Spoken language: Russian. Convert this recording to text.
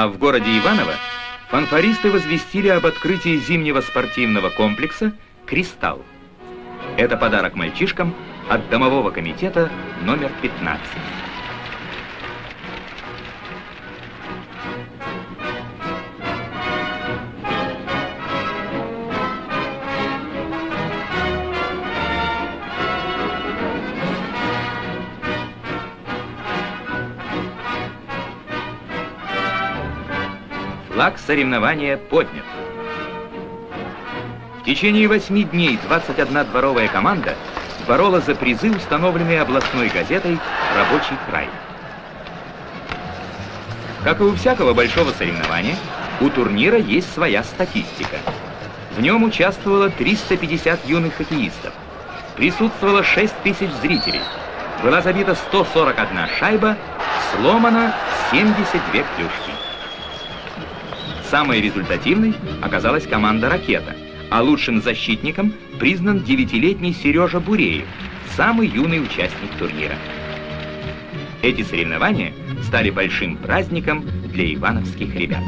А в городе Иваново фанфористы возвестили об открытии зимнего спортивного комплекса «Кристалл». Это подарок мальчишкам от домового комитета номер 15. Флаг соревнования поднят. В течение восьми дней 21 дворовая команда боролась за призы, установленные областной газетой «Рабочий край». Как и у всякого большого соревнования, у турнира есть своя статистика. В нем участвовало 350 юных хоккеистов. Присутствовало 6 тысяч зрителей. Была забита 141 шайба, сломано 72 клюшки. Самой результативной оказалась команда «Ракета», а лучшим защитником признан девятилетний Сережа Буреев, самый юный участник турнира. Эти соревнования стали большим праздником для ивановских ребят.